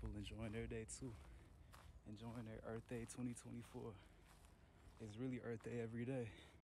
people enjoying their day too, enjoying their Earth Day 2024. It's really Earth Day every day.